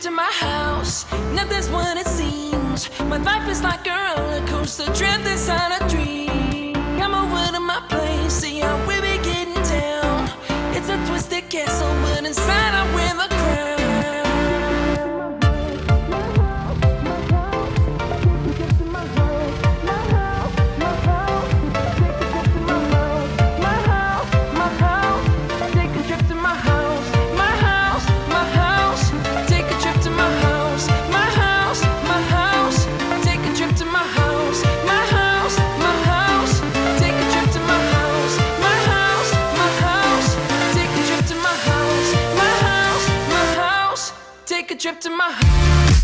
to my house. Nothing's what it seems. My life is like a roller coaster, trip that's on a dream. I'm over to my place, see, I will. Take a trip to my.